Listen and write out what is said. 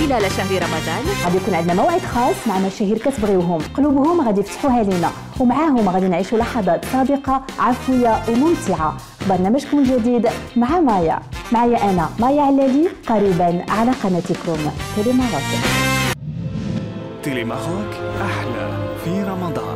خلال شهر رمضان. غادي يكون عندنا موعد خاص مع مشاهير كتبغيوهم قلوبهم غادي يفتحوها لينا ومعاهم غادي نعيشوا لحظات سابقة عفوية وممتعة. برنامجكم الجديد مع مايا. معايا أنا مايا علالي قريبا على قناتكم. تيلي ماروك رمضان.